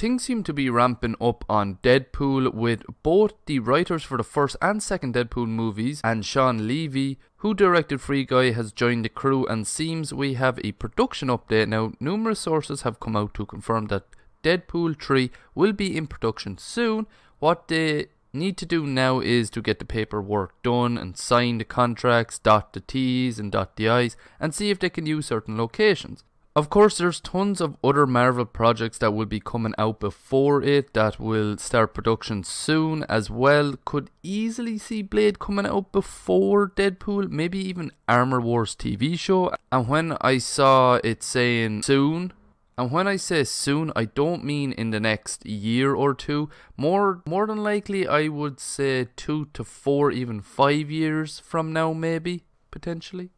things seem to be ramping up on Deadpool with both the writers for the first and second Deadpool movies and Shawn Levy, who directed Free Guy, has joined the crew and seems we have a production update now. Numerous sources have come out to confirm that Deadpool 3 will be in production soon. What they need to do now is to get the paperwork done and sign the contracts, dot the T's and dot the I's, and see if they can use certain locations. Of course, there's tons of other Marvel projects that will be coming out before it that will start production soon as well. Could easily see Blade coming out before Deadpool, maybe even Armor Wars TV show. And when I saw it saying soon, and when I say soon, I don't mean in the next year or two. More more than likely I would say 2 to 4 even 5 years from now maybe potentially.